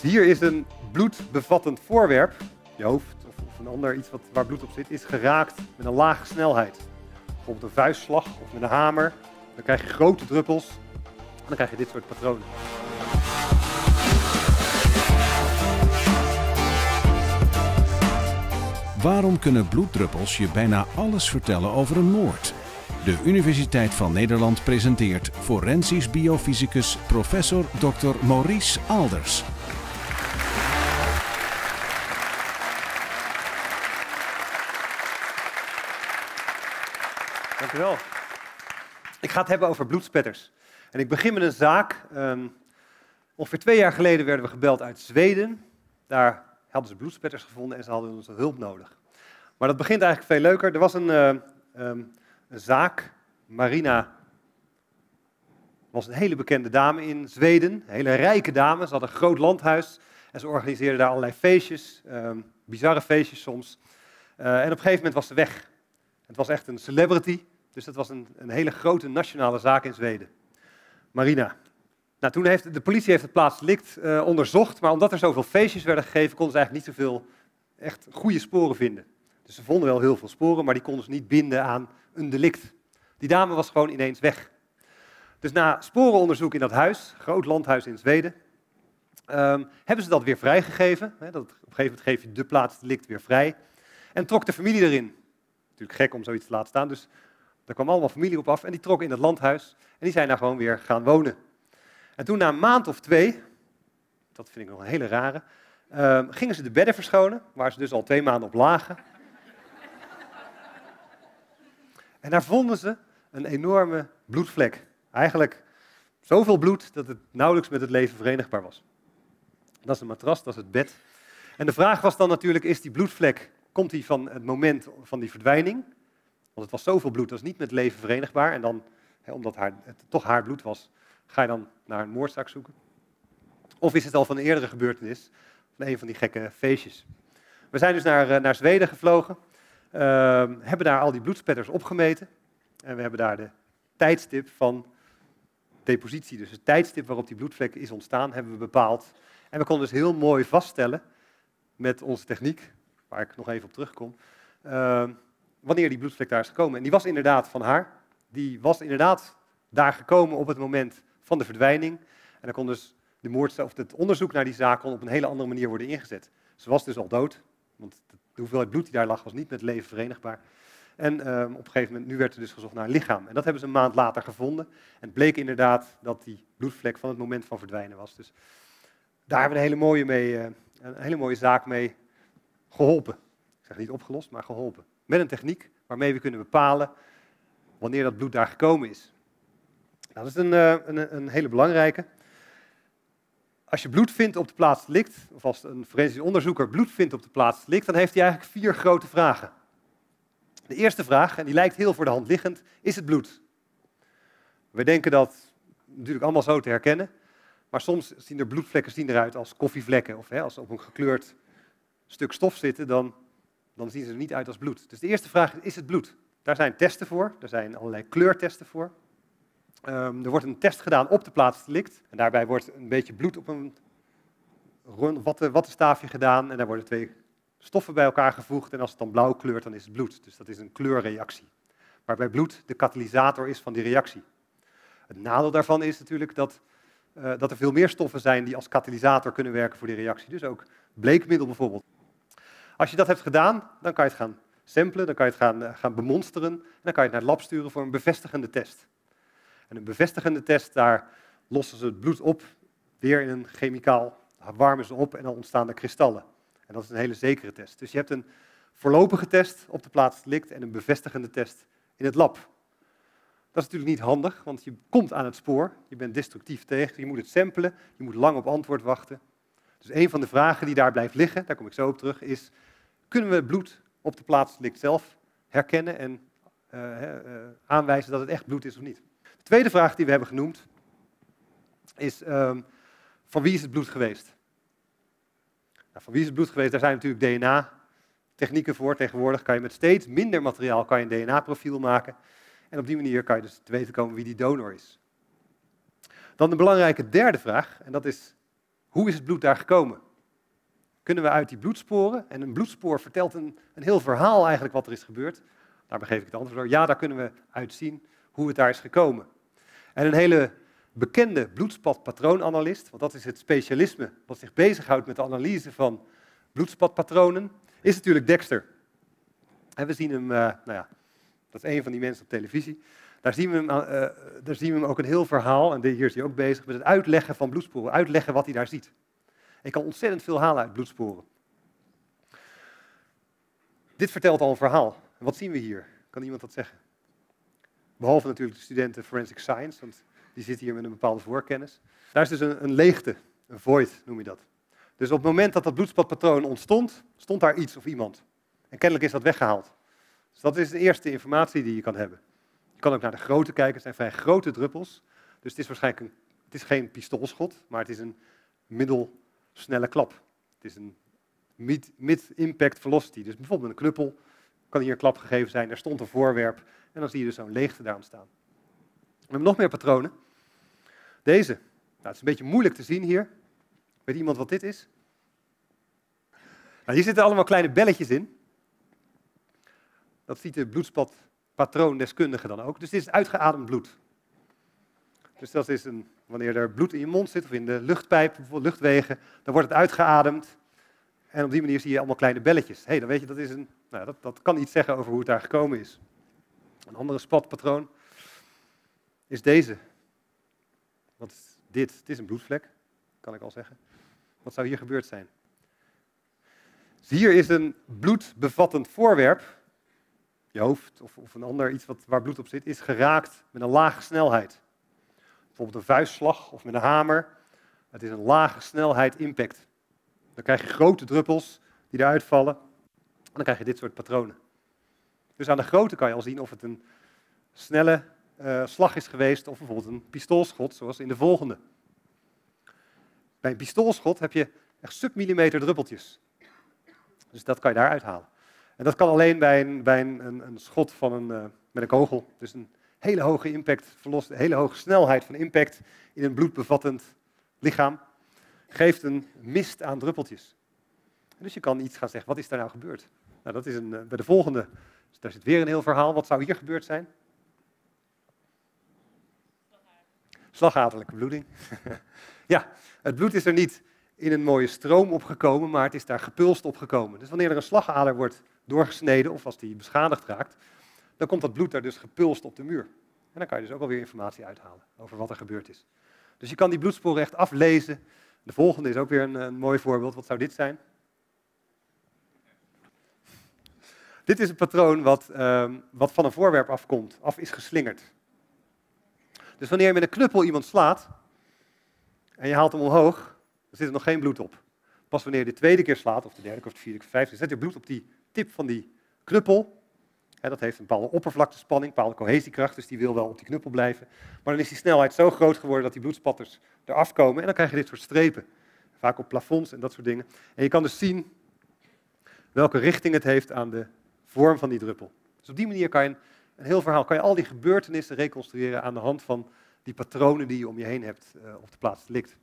Hier is een bloedbevattend voorwerp, je hoofd of, een ander iets wat, waar bloed op zit, is geraakt met een lage snelheid. Bijvoorbeeld een vuistslag of met een hamer. Dan krijg je grote druppels en dan krijg je dit soort patronen. Waarom kunnen bloeddruppels je bijna alles vertellen over een moord? De Universiteit van Nederland presenteert forensisch biofysicus professor Dr. Maurice Alders. Dank u wel. Ik ga het hebben over bloedspetters. En ik begin met een zaak. Ehm, ongeveer twee jaar geleden werden we gebeld uit Zweden. Daar hadden ze bloedspetters gevonden en ze hadden onze hulp nodig. Maar dat begint eigenlijk veel leuker. Er was een, eh, ehm, zaak, Marina was een hele bekende dame in Zweden, een hele rijke dame. Ze had een groot landhuis en ze organiseerde daar allerlei feestjes, ehm, bizarre feestjes soms. Eh, en op een gegeven moment was ze weg. Het was echt een celebrity, dus dat was een, een hele grote nationale zaak in Zweden. Marina. Nou, toen heeft de politie heeft het plaatsdelict uh, onderzocht, maar omdat er zoveel feestjes werden gegeven, konden ze eigenlijk niet zoveel echt goede sporen vinden. Ze vonden wel heel veel sporen, maar die konden ze niet binden aan een delict. Die dame was gewoon ineens weg. Dus na sporenonderzoek in dat huis, groot landhuis in Zweden, um, hebben ze dat weer vrijgegeven. Dat, op een gegeven moment geef je de plaatsdelict weer vrij. En trok de familie erin. Natuurlijk gek om zoiets te laten staan, dus daar kwam allemaal familie op af en die trok in het landhuis. En die zijn daar gewoon weer gaan wonen. En toen na een maand of twee, dat vind ik nog een hele rare, uh, gingen ze de bedden verschonen, waar ze dus al twee maanden op lagen. En daar vonden ze een enorme bloedvlek. Eigenlijk zoveel bloed dat het nauwelijks met het leven verenigbaar was. Dat is een matras, dat is het bed. En de vraag was dan natuurlijk, is die bloedvlek, komt die van het moment van die verdwijning? Want het was zoveel bloed, dat is niet met leven verenigbaar. En dan, omdat haar, het toch haar bloed was, ga je dan naar een moordzaak zoeken? Of is het al van een eerdere gebeurtenis, van een van die gekke feestjes? We zijn dus naar, naar Zweden gevlogen, hebben daar al die bloedspetters opgemeten. En we hebben daar de tijdstip van depositie, dus het tijdstip waarop die bloedvlek is ontstaan, hebben we bepaald. En we konden dus heel mooi vaststellen met onze techniek, waar ik nog even op terugkom, uh, wanneer die bloedvlek daar is gekomen. En die was inderdaad van haar. Die was inderdaad daar gekomen op het moment van de verdwijning. En dan kon dus de moord, of het onderzoek naar die zaak kon op een hele andere manier worden ingezet. Ze was dus al dood, want de hoeveelheid bloed die daar lag was niet met leven verenigbaar. En uh, op een gegeven moment, nu werd er dus gezocht naar een lichaam. En dat hebben ze een maand later gevonden. En het bleek inderdaad dat die bloedvlek van het moment van verdwijnen was. Dus daar hebben we een hele mooie, mee, uh, een hele mooie zaak mee geholpen. Ik zeg niet opgelost, maar geholpen. Met een techniek waarmee we kunnen bepalen wanneer dat bloed daar gekomen is. Nou, dat is een, uh, een, een hele belangrijke. Als je bloed vindt op de plaats delict, of als een forensisch onderzoeker bloed vindt op de plaats delict, dan heeft hij eigenlijk vier grote vragen. De eerste vraag, en die lijkt heel voor de hand liggend, is het bloed? We denken dat natuurlijk allemaal zo te herkennen, maar soms zien er bloedvlekken zien eruit als koffievlekken, of hè, als ze op een gekleurd stuk stof zitten, dan, dan zien ze er niet uit als bloed. Dus de eerste vraag is, is het bloed? Daar zijn testen voor, er zijn allerlei kleurtesten voor. Um, er wordt een test gedaan op de plaats delict. En daarbij wordt een beetje bloed op een wattenstaafje gedaan. En daar worden twee stoffen bij elkaar gevoegd. En als het dan blauw kleurt, dan is het bloed. Dus dat is een kleurreactie. Waarbij bloed de katalysator is van die reactie. Het nadeel daarvan is natuurlijk dat, uh, dat er veel meer stoffen zijn die als katalysator kunnen werken voor die reactie. Dus ook bleekmiddel bijvoorbeeld. Als je dat hebt gedaan, dan kan je het gaan samplen, dan kan je het gaan, uh, gaan bemonsteren. En dan kan je het naar het lab sturen voor een bevestigende test. En een bevestigende test, daar lossen ze het bloed op, weer in een chemicaal, warmen ze op en dan ontstaan er kristallen. En dat is een hele zekere test. Dus je hebt een voorlopige test op de plaats delict en een bevestigende test in het lab. Dat is natuurlijk niet handig, want je komt aan het spoor, je bent destructief tegen, je moet het samplen, je moet lang op antwoord wachten. Dus een van de vragen die daar blijft liggen, daar kom ik zo op terug, is kunnen we bloed op de plaats delict zelf herkennen en uh, uh, aanwijzen dat het echt bloed is of niet? De tweede vraag die we hebben genoemd is, um, van wie is het bloed geweest? Nou, van wie is het bloed geweest? Daar zijn natuurlijk DNA-technieken voor. Tegenwoordig kan je met steeds minder materiaal kan je een DNA-profiel maken. En op die manier kan je dus te weten komen wie die donor is. Dan de belangrijke derde vraag, en dat is, hoe is het bloed daar gekomen? Kunnen we uit die bloedsporen, en een bloedspoor vertelt een, een heel verhaal eigenlijk wat er is gebeurd. Daar geef ik het antwoord door. Ja, daar kunnen we uitzien hoe het daar is gekomen. En een hele bekende bloedspatpatroonanalist, want dat is het specialisme wat zich bezighoudt met de analyse van bloedspatpatronen, is natuurlijk Dexter. En we zien hem, uh, nou ja, dat is een van die mensen op televisie. Daar zien, we hem, uh, daar zien we hem ook een heel verhaal, en hier is hij ook bezig, met het uitleggen van bloedsporen, uitleggen wat hij daar ziet. Ik kan ontzettend veel halen uit bloedsporen. Dit vertelt al een verhaal. Wat zien we hier? Kan iemand dat zeggen? Behalve natuurlijk de studenten Forensic Science, want die zitten hier met een bepaalde voorkennis. Daar is dus een, een leegte, een void noem je dat. Dus op het moment dat dat bloedspatpatroon ontstond, stond daar iets of iemand. En kennelijk is dat weggehaald. Dus dat is de eerste informatie die je kan hebben. Je kan ook naar de grootte kijken, het zijn vrij grote druppels. Dus het is waarschijnlijk een, het is geen pistoolschot, maar het is een middelsnelle klap. Het is een mid-impact velocity. Dus bijvoorbeeld een knuppel kan hier een klap gegeven zijn, er stond een voorwerp en dan zie je dus zo'n leegte daar ontstaan. We hebben nog meer patronen. Deze. Nou, het is een beetje moeilijk te zien hier. Weet iemand wat dit is? Nou, hier zitten allemaal kleine belletjes in. Dat ziet de bloedspatpatroondeskundige dan ook. Dus dit is uitgeademd bloed. Dus dat is een, wanneer er bloed in je mond zit of in de luchtpijp, bijvoorbeeld luchtwegen, dan wordt het uitgeademd. En op die manier zie je allemaal kleine belletjes. Hey, dan weet je, dat, is een, nou, dat, dat kan iets zeggen over hoe het daar gekomen is. Een andere spatpatroon is deze. Wat is dit? Het is een bloedvlek, kan ik al zeggen. Wat zou hier gebeurd zijn? Dus hier is een bloedbevattend voorwerp, je hoofd of, of een ander iets wat, waar bloed op zit, is geraakt met een lage snelheid. Bijvoorbeeld een vuistslag of met een hamer. Het is een lage snelheid impact. Dan krijg je grote druppels die eruit vallen. En dan krijg je dit soort patronen. Dus aan de grootte kan je al zien of het een snelle uh, slag is geweest of bijvoorbeeld een pistoolschot, zoals in de volgende. Bij een pistoolschot heb je echt submillimeter druppeltjes. Dus dat kan je daaruit halen. En dat kan alleen bij een, bij een, een, schot van een, uh, met een kogel. Dus een hele hoge impact, verlost, een hele hoge snelheid van impact in een bloedbevattend lichaam. Geeft een mist aan druppeltjes. Dus je kan iets gaan zeggen, wat is daar nou gebeurd? Nou, dat is een, uh, bij de volgende, dus daar zit weer een heel verhaal. Wat zou hier gebeurd zijn? Slagadelijke bloeding. ja, het bloed is er niet in een mooie stroom opgekomen, maar het is daar gepulst opgekomen. Dus wanneer er een slagader wordt doorgesneden, of als die beschadigd raakt, dan komt dat bloed daar dus gepulst op de muur. En dan kan je dus ook alweer informatie uithalen over wat er gebeurd is. Dus je kan die bloedsporen echt aflezen. De volgende is ook weer een, een mooi voorbeeld. Wat zou dit zijn? Dit is een patroon wat, uh, wat van een voorwerp afkomt, af is geslingerd. Dus wanneer je met een knuppel iemand slaat en je haalt hem omhoog, dan zit er nog geen bloed op. Pas wanneer je de tweede keer slaat, of de derde of de vierde keer, of de vijfde, zet je bloed op die tip van die knuppel. dat heeft een bepaalde oppervlaktespanning, bepaalde cohesiekracht, dus die wil wel op die knuppel blijven. Maar dan is die snelheid zo groot geworden dat die bloedspatters eraf komen en dan krijg je dit soort strepen. Vaak op plafonds en dat soort dingen. En je kan dus zien welke richting het heeft aan de vorm van die druppel. Dus op die manier kan je een, heel verhaal, kan je al die gebeurtenissen reconstrueren aan de hand van die patronen die je om je heen hebt uh, op de plaats ligt.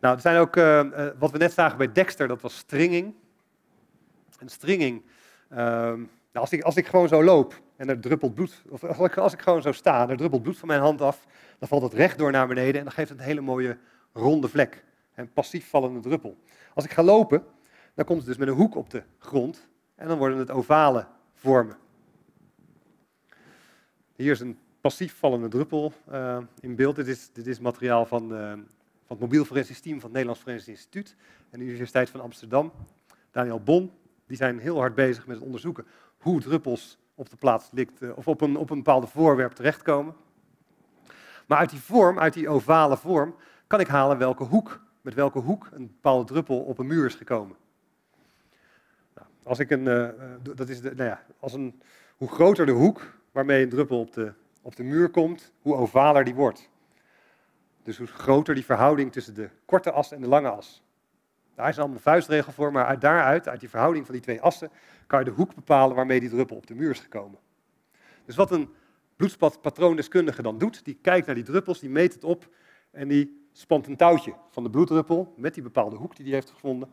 Nou, er zijn ook, uh, uh, wat we net zagen bij Dexter, dat was stringing. En stringing, ehm, nou, als, ik, als ik gewoon zo loop en er druppelt bloed, of als ik, als ik gewoon zo sta en er druppelt bloed van mijn hand af, dan valt het rechtdoor naar beneden en dan geeft het een hele mooie ronde vlek. Een passief vallende druppel. Als ik ga lopen, dan komt het dus met een hoek op de grond en dan worden het ovale vormen. Hier is een passief vallende druppel uh, in beeld. Dit is, dit is materiaal van, uh, van het mobiel forensisch team van het Nederlands Forensisch Instituut en de Universiteit van Amsterdam. Daniel Bon, die zijn heel hard bezig met het onderzoeken hoe druppels op de plaats ligt, uh, of op een, op een bepaalde voorwerp terechtkomen. Maar uit die vorm, uit die ovale vorm, kan ik halen welke hoek, met welke hoek een bepaalde druppel op een muur is gekomen. Als ik een, dat is de, nou ja, als een, hoe groter de hoek waarmee een druppel op de op de muur komt, hoe ovaler die wordt. Dus hoe groter die verhouding tussen de korte as en de lange as. Daar is allemaal een vuistregel voor, maar uit daaruit, uit die verhouding van die twee assen, kan je de hoek bepalen waarmee die druppel op de muur is gekomen. Dus wat een bloedspatpatroondeskundige dan doet, die kijkt naar die druppels, die meet het op en die spant een touwtje van de bloeddruppel met die bepaalde hoek die hij heeft gevonden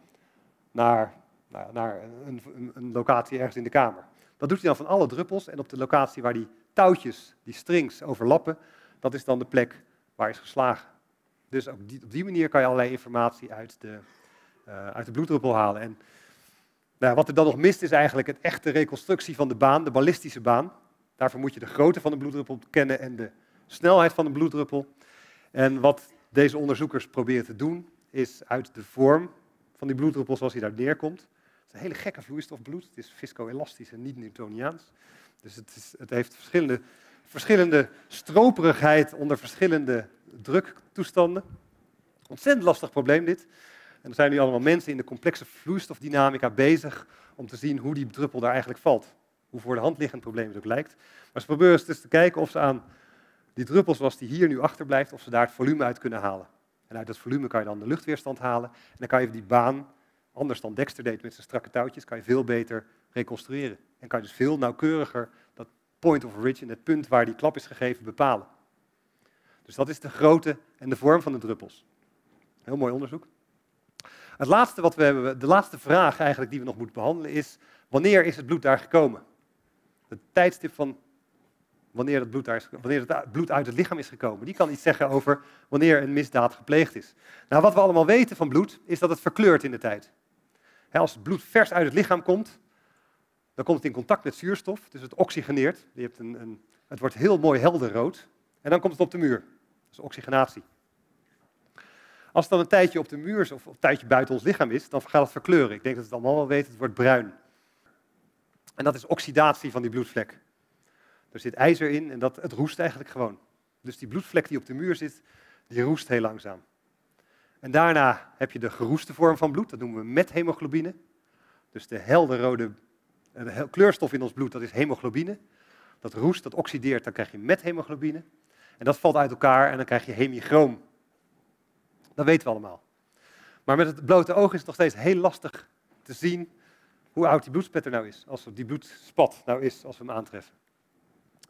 naar, nou, naar een, een, een, locatie ergens in de kamer. Dat doet hij dan van alle druppels en op de locatie waar die touwtjes, die strings overlappen, dat is dan de plek waar is geslagen. Dus op die, die manier kan je allerlei informatie uit de, uh, uit de bloeddruppel halen. En nou, wat er dan nog mist is eigenlijk het echte reconstructie van de baan, de ballistische baan. Daarvoor moet je de grootte van de bloeddruppel kennen en de snelheid van de bloeddruppel. En wat deze onderzoekers proberen te doen, is uit de vorm van die bloeddruppel zoals hij daar neerkomt. Het is een hele gekke vloeistof bloed. Het is viscoelastisch en niet Newtoniaans. Dus het, is, het heeft verschillende, verschillende stroperigheid onder verschillende druktoestanden. Ontzettend lastig probleem dit. En er zijn nu allemaal mensen in de complexe vloeistofdynamica bezig om te zien hoe die druppel daar eigenlijk valt. Hoe voor de hand liggend probleem het ook lijkt. Maar ze proberen dus te kijken of ze aan die druppel zoals die hier nu achterblijft, of ze daar het volume uit kunnen halen. En uit dat volume kan je dan de luchtweerstand halen. En dan kan je die baan, anders dan Dexter deed met zijn strakke touwtjes, kan je veel beter reconstrueren. En kan je dus veel nauwkeuriger dat point of origin, het punt waar die klap is gegeven, bepalen. Dus dat is de grootte en de vorm van de druppels. Heel mooi onderzoek. Het laatste wat we hebben, de laatste vraag eigenlijk die we nog moeten behandelen is, wanneer is het bloed daar gekomen? Het tijdstip van wanneer het bloed, wanneer het bloed uit het lichaam is gekomen. Die kan iets zeggen over wanneer een misdaad gepleegd is. Nou, wat we allemaal weten van bloed, is dat het verkleurt in de tijd. Als het bloed vers uit het lichaam komt, dan komt het in contact met zuurstof, dus het oxygeneert. Je hebt een, een, het wordt heel mooi helder rood. En dan komt het op de muur. Dat is oxygenatie. Als het dan een tijdje op de muur is of een tijdje buiten ons lichaam is, dan gaat het verkleuren. Ik denk dat het allemaal wel weten, het wordt bruin. En dat is oxidatie van die bloedvlek. Er zit ijzer in en dat, het roest eigenlijk gewoon. Dus die bloedvlek die op de muur zit, die roest heel langzaam. En daarna heb je de geroeste vorm van bloed, dat noemen we met hemoglobine. Dus de helderrode de kleurstof in ons bloed, dat is hemoglobine. Dat roest, dat oxideert, dan krijg je met hemoglobine. En dat valt uit elkaar en dan krijg je hemichroom. Dat weten we allemaal. Maar met het blote oog is het nog steeds heel lastig te zien hoe oud die bloedspetter nou is, als die bloedspat nou is, als we hem aantreffen.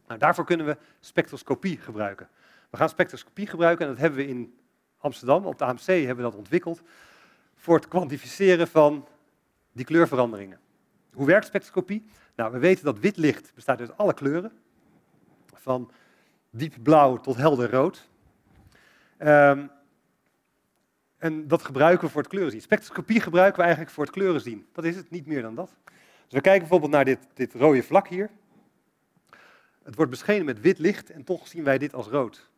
Nou, daarvoor kunnen we spectroscopie gebruiken. We gaan spectroscopie gebruiken en dat hebben we in Amsterdam, op de AMC hebben we dat ontwikkeld, voor het kwantificeren van die kleurveranderingen. Hoe werkt spectroscopie? Nou, we weten dat wit licht bestaat uit alle kleuren, van diep blauw tot helder rood. Um, en dat gebruiken we voor het kleurenzien. Spectroscopie gebruiken we eigenlijk voor het kleurenzien. Dat is het, niet meer dan dat. Dus we kijken bijvoorbeeld naar dit, dit rode vlak hier. Het wordt beschenen met wit licht en toch zien wij dit als rood.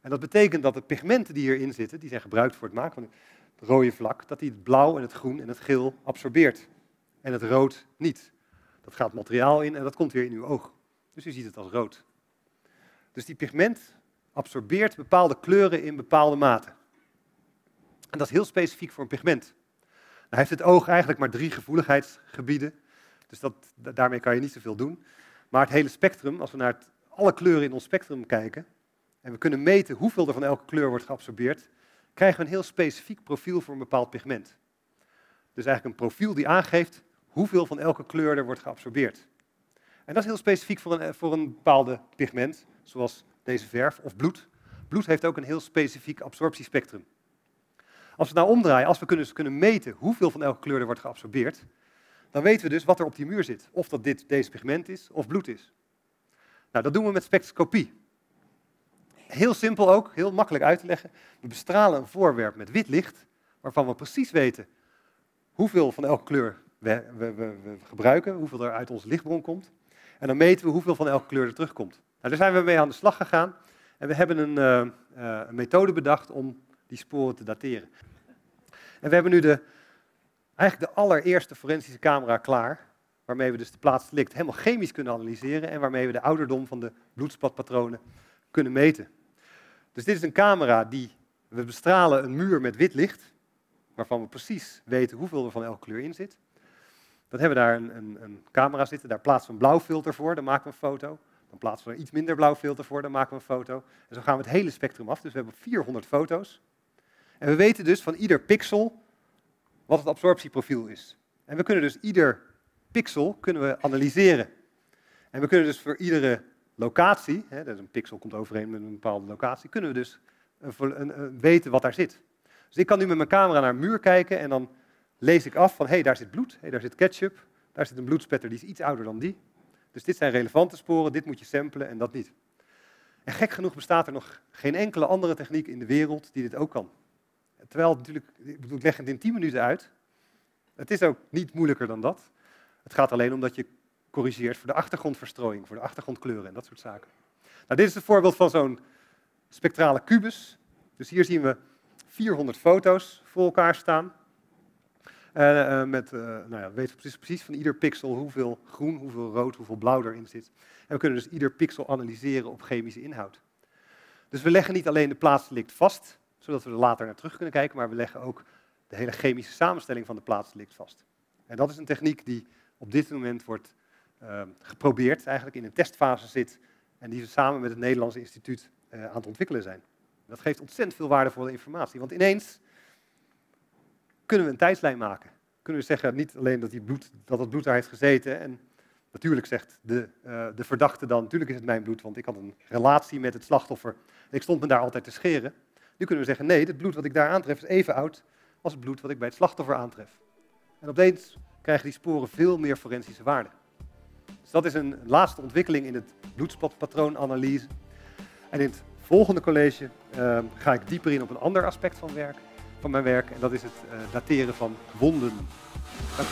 En dat betekent dat de pigmenten die hierin zitten, die zijn gebruikt voor het maken van het rode vlak, dat die het blauw en het groen en het geel absorbeert. En het rood niet. Dat gaat materiaal in en dat komt weer in uw oog. Dus u ziet het als rood. Dus die pigment absorbeert bepaalde kleuren in bepaalde mate. En dat is heel specifiek voor een pigment. Nou heeft het oog eigenlijk maar drie gevoeligheidsgebieden, dus dat, daarmee kan je niet zoveel doen. Maar het hele spectrum, als we naar het, alle kleuren in ons spectrum kijken, en we kunnen meten hoeveel er van elke kleur wordt geabsorbeerd, krijgen we een heel specifiek profiel voor een bepaald pigment. Dus eigenlijk een profiel die aangeeft hoeveel van elke kleur er wordt geabsorbeerd. En dat is heel specifiek voor een, voor een bepaalde pigment, zoals deze verf of bloed. Bloed heeft ook een heel specifiek absorptiespectrum. Als we het nou omdraaien, als we kunnen, dus kunnen meten hoeveel van elke kleur er wordt geabsorbeerd, dan weten we dus wat er op die muur zit. Of dat dit deze pigment is of bloed is. Nou, dat doen we met spectroscopie. Heel simpel ook, heel makkelijk uit te leggen. We bestralen een voorwerp met wit licht, waarvan we precies weten hoeveel van elke kleur we, we, we, gebruiken, hoeveel er uit onze lichtbron komt. En dan meten we hoeveel van elke kleur er terugkomt. Nou, daar zijn we mee aan de slag gegaan. En we hebben een, uh, uh, een methode bedacht om die sporen te dateren. En we hebben nu de, eigenlijk de allereerste forensische camera klaar, waarmee we dus de delict helemaal chemisch kunnen analyseren en waarmee we de ouderdom van de bloedspatpatronen kunnen meten. Dus dit is een camera die, we bestralen een muur met wit licht, waarvan we precies weten hoeveel er van elke kleur in zit. Dan hebben we daar een, een, een camera zitten, daar plaatsen we een blauw filter voor, dan maken we een foto. Dan plaatsen we er iets minder blauw filter voor, dan maken we een foto. En zo gaan we het hele spectrum af. Dus we hebben 400 foto's. En we weten dus van ieder pixel wat het absorptieprofiel is. En we kunnen dus ieder pixel kunnen we analyseren. En we kunnen dus voor iedere locatie, hè, dus een pixel komt overeen met een bepaalde locatie, kunnen we dus een, een, weten wat daar zit. Dus ik kan nu met mijn camera naar een muur kijken en dan lees ik af van, hé, hey, daar zit bloed, hey, daar zit ketchup, daar zit een bloedspetter die is iets ouder dan die. Dus dit zijn relevante sporen, dit moet je samplen en dat niet. En gek genoeg bestaat er nog geen enkele andere techniek in de wereld die dit ook kan. Terwijl natuurlijk, ik, bedoel, ik leg het in 10 minuten uit. Het is ook niet moeilijker dan dat. Het gaat alleen om dat je corrigeert voor de achtergrondverstrooiing, voor de achtergrondkleuren en dat soort zaken. Nou, dit is een voorbeeld van zo'n spectrale kubus. Dus hier zien we 400 foto's voor elkaar staan. Uh, met, uh, nou ja, we weten precies, precies van ieder pixel hoeveel groen, hoeveel rood, hoeveel blauw erin zit. En we kunnen dus ieder pixel analyseren op chemische inhoud. Dus we leggen niet alleen de plaatsdelict vast, zodat we er later naar terug kunnen kijken, maar we leggen ook de hele chemische samenstelling van de plaatsdelict vast. En dat is een techniek die op dit moment wordt geprobeerd, eigenlijk in een testfase zit, en die we samen met het Nederlands Instituut aan het ontwikkelen zijn. Dat geeft ontzettend veel waardevolle informatie, want ineens kunnen we een tijdslijn maken. Kunnen we zeggen, niet alleen dat, die bloed, dat het bloed daar heeft gezeten. En natuurlijk zegt de, uh, de verdachte dan, natuurlijk is het mijn bloed, want ik had een relatie met het slachtoffer. Ik stond me daar altijd te scheren. Nu kunnen we zeggen, nee, het bloed wat ik daar aantref is even oud als het bloed wat ik bij het slachtoffer aantref. En opeens krijgen die sporen veel meer forensische waarde. Dus dat is een laatste ontwikkeling in het bloedspatpatroonanalyse. En in het volgende college uh, ga ik dieper in op een ander aspect van werk van mijn werk. En dat is het uh, dateren van wonden. Dank